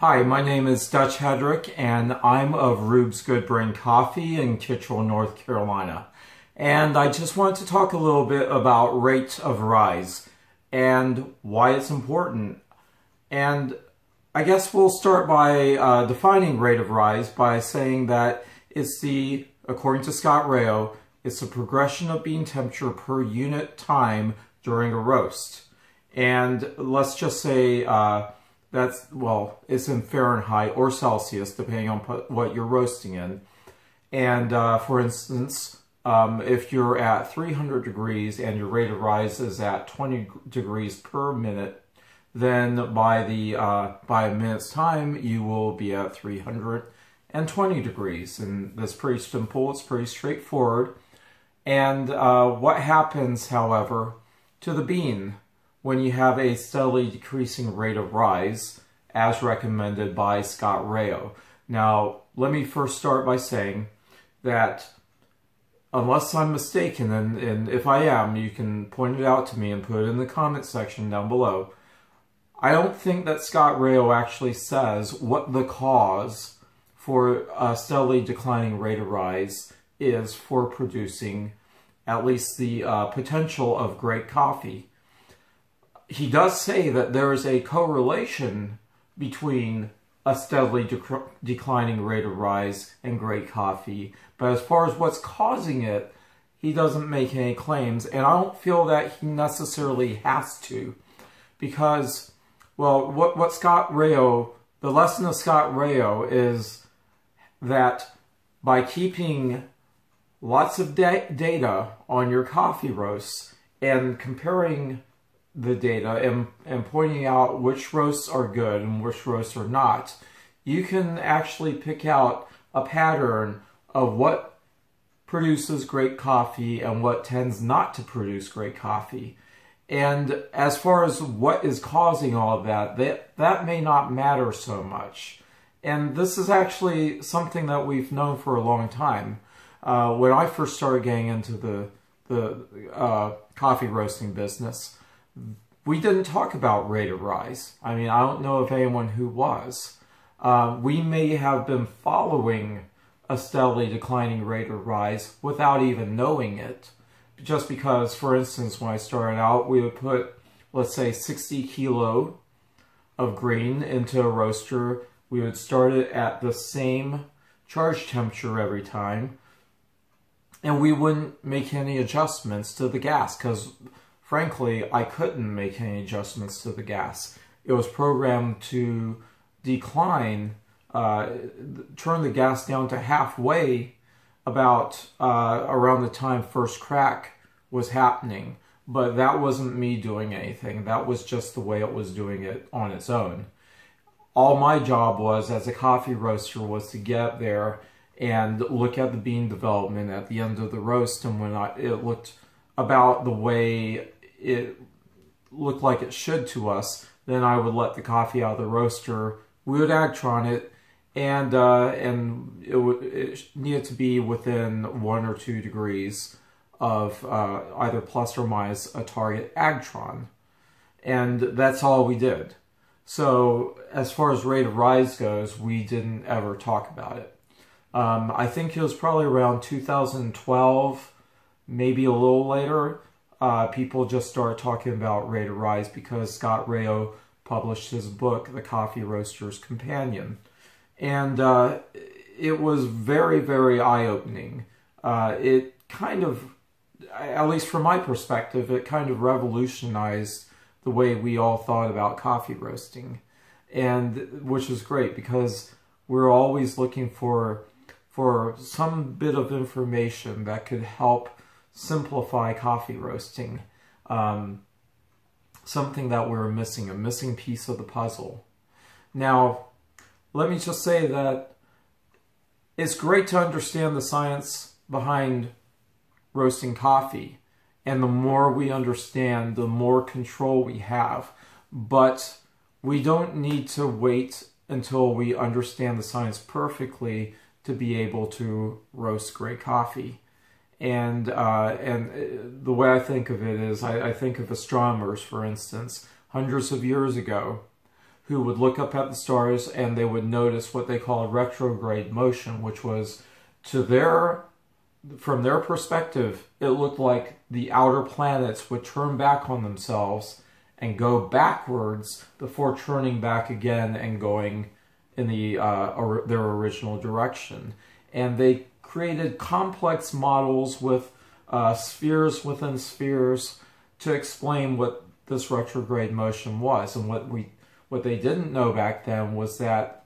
Hi, my name is Dutch Hedrick, and I'm of Rube's Good Brain Coffee in Kittrell, North Carolina. And I just wanted to talk a little bit about rate of rise and why it's important. And I guess we'll start by uh, defining rate of rise by saying that it's the, according to Scott Rao, it's the progression of bean temperature per unit time during a roast. And let's just say uh, that's, well, it's in Fahrenheit or Celsius, depending on what you're roasting in. And uh, for instance, um, if you're at 300 degrees and your rate of rise is at 20 degrees per minute, then by the uh, by a minute's time, you will be at 320 degrees. And that's pretty simple. It's pretty straightforward. And uh, what happens, however, to the bean when you have a steadily decreasing rate of rise as recommended by Scott Rao. Now, let me first start by saying that unless I'm mistaken, and, and if I am, you can point it out to me and put it in the comment section down below. I don't think that Scott Rao actually says what the cause for a steadily declining rate of rise is for producing at least the uh, potential of great coffee he does say that there is a correlation between a steadily dec declining rate of rise and great coffee. But as far as what's causing it, he doesn't make any claims. And I don't feel that he necessarily has to. Because, well, what, what Scott Rao, the lesson of Scott Rao is that by keeping lots of da data on your coffee roasts and comparing the data and, and pointing out which roasts are good and which roasts are not, you can actually pick out a pattern of what produces great coffee and what tends not to produce great coffee. And as far as what is causing all of that, that, that may not matter so much. And this is actually something that we've known for a long time. Uh, when I first started getting into the, the uh, coffee roasting business, we didn't talk about rate of rise. I mean, I don't know of anyone who was. Uh, we may have been following a steadily declining rate of rise without even knowing it. Just because, for instance, when I started out, we would put, let's say, 60 kilo of green into a roaster. We would start it at the same charge temperature every time. And we wouldn't make any adjustments to the gas because frankly, I couldn't make any adjustments to the gas. It was programmed to decline, uh, turn the gas down to halfway about uh, around the time first crack was happening. But that wasn't me doing anything. That was just the way it was doing it on its own. All my job was as a coffee roaster was to get there and look at the bean development at the end of the roast and when I, it looked about the way it looked like it should to us, then I would let the coffee out of the roaster. We would Agtron it, and uh, and it would it needed to be within one or two degrees of uh, either plus or minus a target Agtron, and that's all we did. So as far as rate of rise goes, we didn't ever talk about it. Um, I think it was probably around 2012, maybe a little later uh, people just start talking about rate of rise because Scott Rao published his book, The Coffee Roaster's Companion. And uh, it was very, very eye-opening. Uh, it kind of, at least from my perspective, it kind of revolutionized the way we all thought about coffee roasting. And which is great because we're always looking for for some bit of information that could help simplify coffee roasting. Um, something that we're missing, a missing piece of the puzzle. Now, let me just say that it's great to understand the science behind roasting coffee. And the more we understand, the more control we have. But we don't need to wait until we understand the science perfectly to be able to roast great coffee. And uh, and uh, the way I think of it is, I, I think of astronomers, for instance, hundreds of years ago, who would look up at the stars and they would notice what they called retrograde motion, which was to their from their perspective, it looked like the outer planets would turn back on themselves and go backwards before turning back again and going in the uh, or their original direction. And they created complex models with uh, spheres within spheres to explain what this retrograde motion was. And what we what they didn't know back then was that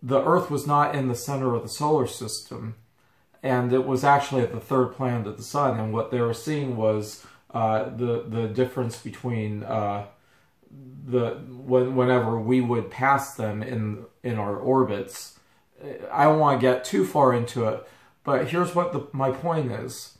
the Earth was not in the center of the solar system, and it was actually at the third planet of the Sun. And what they were seeing was uh, the the difference between uh, the when, whenever we would pass them in in our orbits. I don't want to get too far into it, but here's what the, my point is.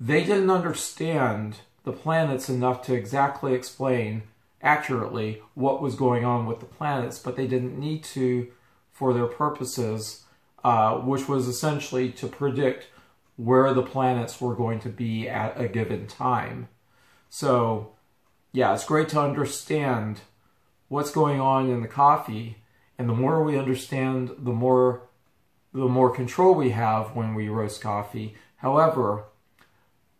They didn't understand the planets enough to exactly explain accurately what was going on with the planets, but they didn't need to for their purposes, uh, which was essentially to predict where the planets were going to be at a given time. So, yeah, it's great to understand what's going on in the coffee, and the more we understand, the more the more control we have when we roast coffee. However,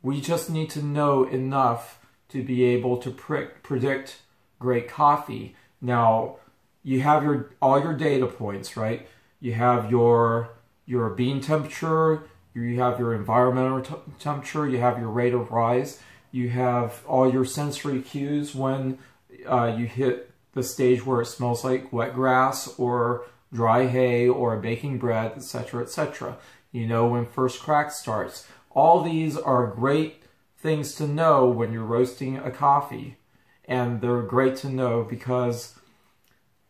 we just need to know enough to be able to predict great coffee. Now, you have your all your data points, right? You have your your bean temperature, you have your environmental temperature, you have your rate of rise, you have all your sensory cues when uh, you hit the stage where it smells like wet grass or dry hay or baking bread, etc., etc. You know when first crack starts. All these are great things to know when you're roasting a coffee and they're great to know because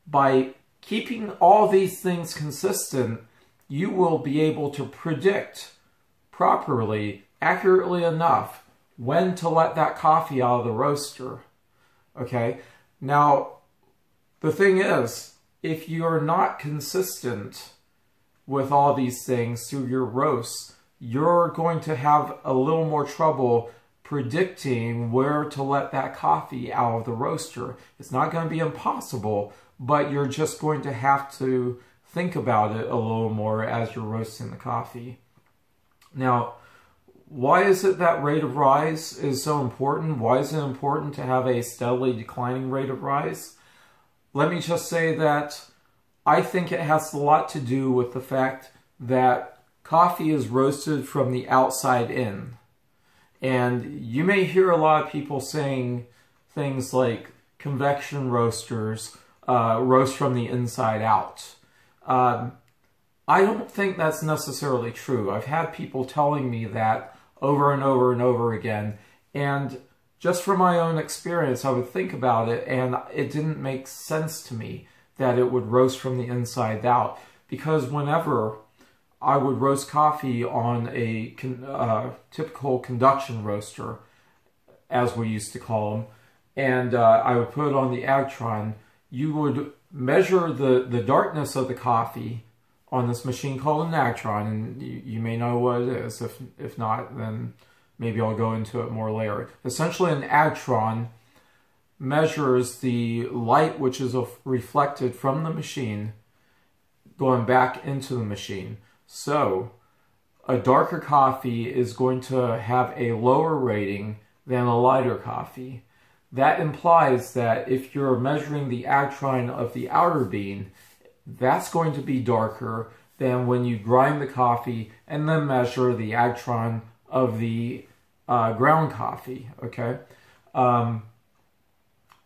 by keeping all these things consistent, you will be able to predict properly, accurately enough, when to let that coffee out of the roaster. Okay? Now, the thing is, if you're not consistent with all these things through your roasts, you're going to have a little more trouble predicting where to let that coffee out of the roaster. It's not going to be impossible, but you're just going to have to think about it a little more as you're roasting the coffee. Now, why is it that rate of rise is so important? Why is it important to have a steadily declining rate of rise? Let me just say that I think it has a lot to do with the fact that coffee is roasted from the outside in. And you may hear a lot of people saying things like convection roasters uh, roast from the inside out. Um, I don't think that's necessarily true. I've had people telling me that over and over and over again. And just from my own experience, I would think about it and it didn't make sense to me that it would roast from the inside out. Because whenever I would roast coffee on a uh, typical conduction roaster, as we used to call them, and uh, I would put it on the Agtron. You would measure the, the darkness of the coffee on this machine called an Agtron, and you, you may know what it is. If, if not, then maybe I'll go into it more later. Essentially, an Agtron measures the light which is reflected from the machine going back into the machine. So, a darker coffee is going to have a lower rating than a lighter coffee. That implies that if you're measuring the Agtron of the outer bean, that's going to be darker than when you grind the coffee and then measure the Agtron of the uh, ground coffee, okay? Um,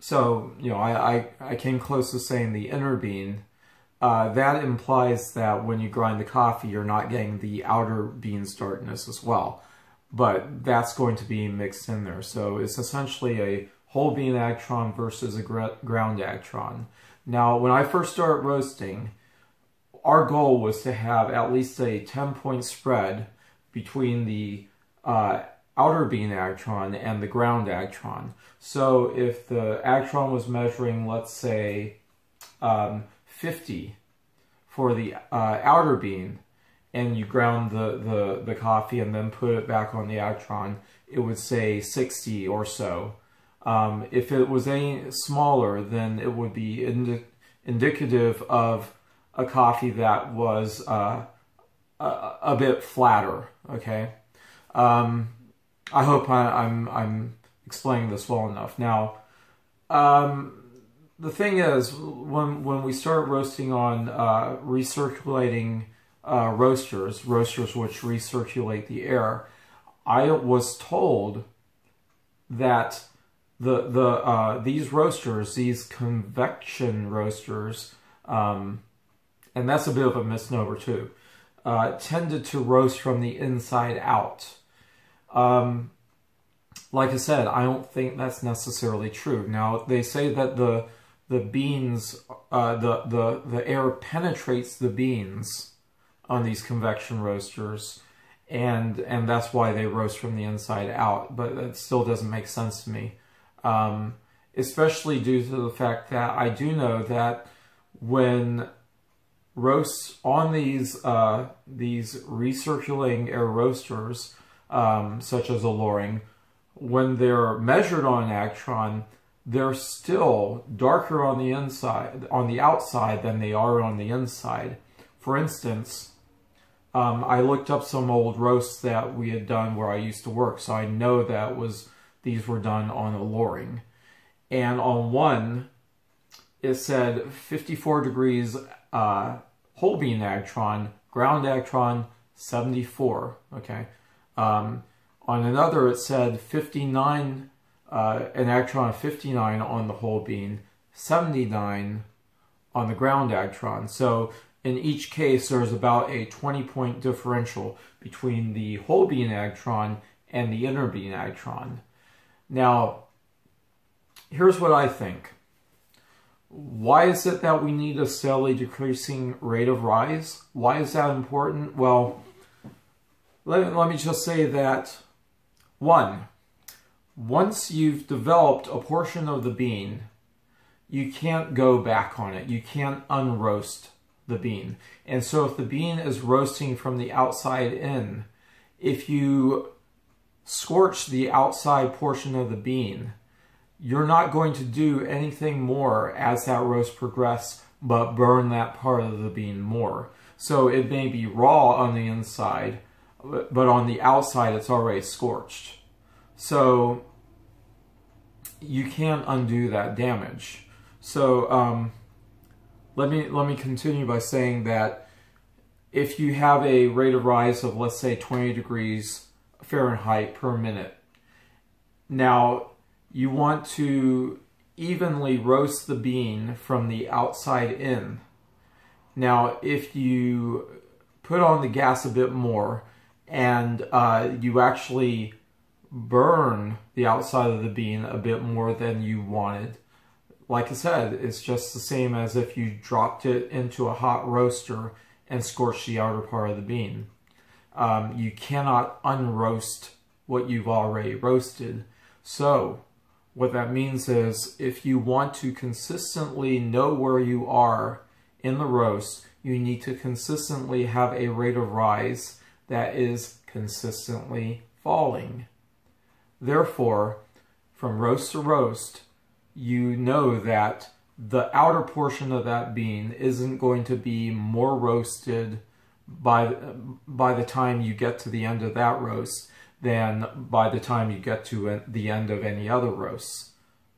so, you know, I, I, I came close to saying the inner bean uh, that implies that when you grind the coffee, you're not getting the outer bean's darkness as well. But that's going to be mixed in there. So it's essentially a whole bean Agtron versus a ground Agtron. Now, when I first started roasting, our goal was to have at least a 10 point spread between the uh, outer bean Agtron and the ground Agtron. So if the Agtron was measuring, let's say, um, 50 for the uh, outer bean and you ground the, the, the coffee and then put it back on the Agtron, it would say 60 or so. Um, if it was any smaller, then it would be indi indicative of a coffee that was uh, a, a, bit flatter. Okay, um, I hope I, am I'm, I'm explaining this well enough. Now, um, the thing is, when when we start roasting on uh, recirculating uh, roasters, roasters which recirculate the air, I was told that the the uh, these roasters, these convection roasters, um, and that's a bit of a misnomer too, uh, tended to roast from the inside out. Um, like I said, I don't think that's necessarily true. Now they say that the the beans, uh, the the the air penetrates the beans on these convection roasters, and and that's why they roast from the inside out. But it still doesn't make sense to me, um, especially due to the fact that I do know that when roasts on these uh, these recirculating air roasters, um, such as a Loring, when they're measured on an Agtron, they're still darker on the inside, on the outside than they are on the inside. For instance, um, I looked up some old roasts that we had done where I used to work, so I know that was these were done on a Loring. And on one, it said 54 degrees uh, whole bean Agtron, ground Agtron 74. Okay. Um, on another, it said 59, uh, an Agtron 59 on the whole bean, 79 on the ground Agtron. So in each case, there's about a 20 point differential between the whole bean Agtron and the inner bean Agtron. Now, here's what I think. Why is it that we need a decreasing rate of rise? Why is that important? Well, let, let me just say that one, once you've developed a portion of the bean, you can't go back on it. You can't unroast the bean. And so if the bean is roasting from the outside in, if you scorch the outside portion of the bean, you're not going to do anything more as that roast progresses but burn that part of the bean more. So it may be raw on the inside, but on the outside it's already scorched. So you can't undo that damage. So um, let me let me continue by saying that if you have a rate of rise of let's say 20 degrees Fahrenheit per minute, now you want to evenly roast the bean from the outside in. Now if you put on the gas a bit more and uh, you actually burn the outside of the bean a bit more than you wanted. Like I said, it's just the same as if you dropped it into a hot roaster and scorched the outer part of the bean. Um, you cannot unroast what you've already roasted. So, what that means is if you want to consistently know where you are in the roast, you need to consistently have a rate of rise that is consistently falling. Therefore, from roast to roast, you know that the outer portion of that bean isn't going to be more roasted by, by the time you get to the end of that roast than by the time you get to the end of any other roast.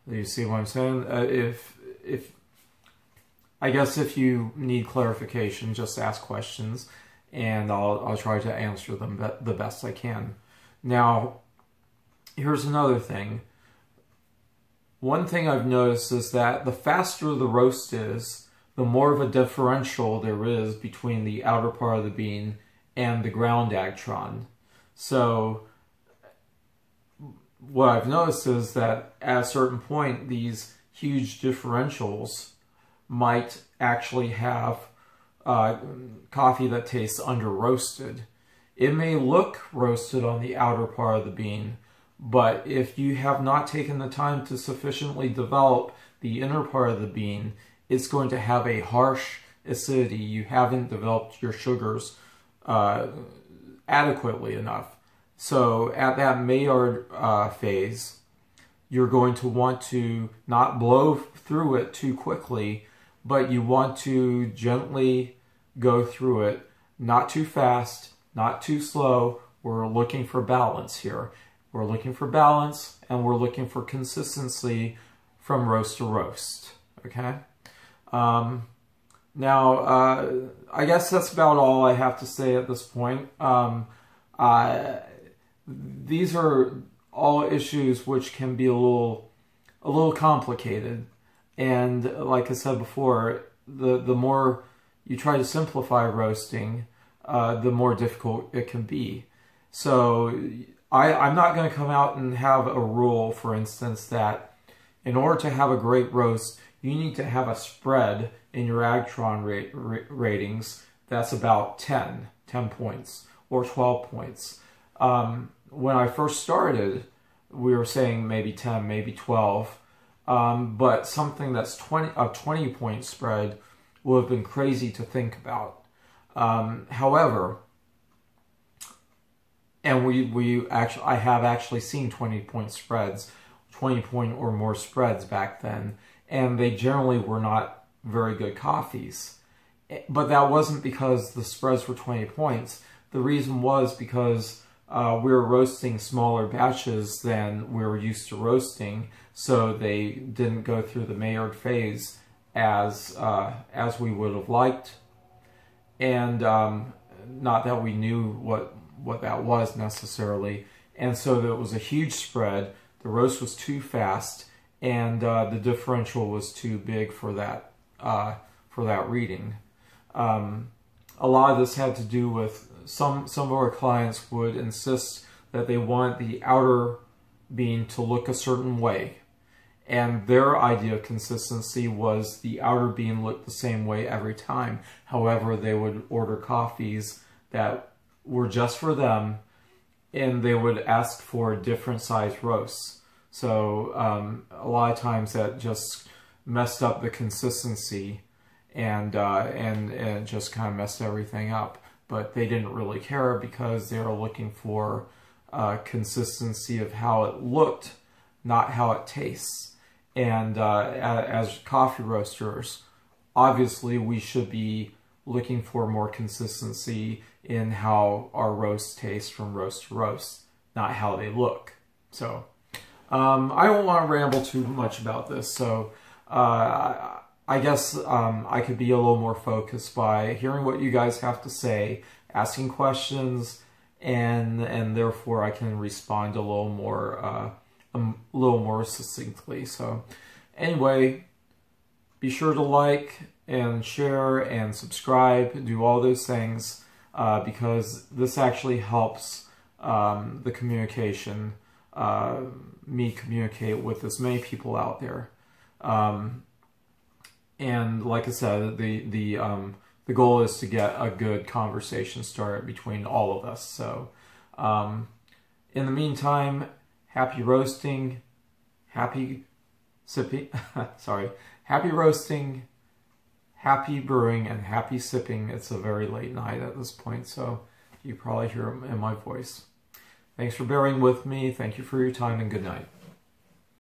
You see what I'm saying? Uh, if, if, I guess if you need clarification, just ask questions and I'll, I'll try to answer them the best I can. Now, here's another thing. One thing I've noticed is that the faster the roast is, the more of a differential there is between the outer part of the bean and the ground Agtron. So what I've noticed is that at a certain point, these huge differentials might actually have uh, coffee that tastes under roasted. It may look roasted on the outer part of the bean, but if you have not taken the time to sufficiently develop the inner part of the bean, it's going to have a harsh acidity. You haven't developed your sugars uh, adequately enough. So at that Maillard uh, phase, you're going to want to not blow through it too quickly, but you want to gently go through it, not too fast, not too slow. We're looking for balance here. We're looking for balance and we're looking for consistency from roast to roast. Okay. Um, now, uh, I guess that's about all I have to say at this point. Um, these are all issues which can be a little, a little complicated. And like I said before, the, the more you try to simplify roasting, uh, the more difficult it can be. So I, I'm not going to come out and have a rule, for instance, that in order to have a great roast, you need to have a spread in your Agtron rate, ratings that's about 10, 10 points or 12 points. Um, when I first started, we were saying maybe 10, maybe 12, um, but something that's 20 a 20 point spread would have been crazy to think about. Um, however, and we we actually I have actually seen 20 point spreads, 20 point or more spreads back then, and they generally were not very good coffees. But that wasn't because the spreads were 20 points. The reason was because uh, we were roasting smaller batches than we were used to roasting, so they didn't go through the Maillard phase as uh, as we would have liked. And um, not that we knew what what that was necessarily. And so it was a huge spread. The roast was too fast, and uh, the differential was too big for that uh, for that reading. Um, a lot of this had to do with some some of our clients would insist that they want the outer bean to look a certain way. And their idea of consistency was the outer bean looked the same way every time. However, they would order coffees that were just for them, and they would ask for different size roasts. So um, a lot of times that just messed up the consistency and uh, and and just kind of messed everything up. But they didn't really care because they were looking for uh, consistency of how it looked, not how it tastes. And uh, as coffee roasters, obviously we should be looking for more consistency in how our roast taste from roast to roast, not how they look. So um, I don't want to ramble too much about this. So uh, I guess um, I could be a little more focused by hearing what you guys have to say, asking questions, and and therefore I can respond a little more uh, a little more succinctly. So anyway, be sure to like and share and subscribe, do all those things uh, because this actually helps um, the communication, uh, me communicate with as many people out there. Um, and like I said, the the um, the goal is to get a good conversation started between all of us. So, um, in the meantime, happy roasting, happy sipping. sorry, happy roasting happy brewing and happy sipping. It's a very late night at this point, so you probably hear it in my voice. Thanks for bearing with me. Thank you for your time and good night.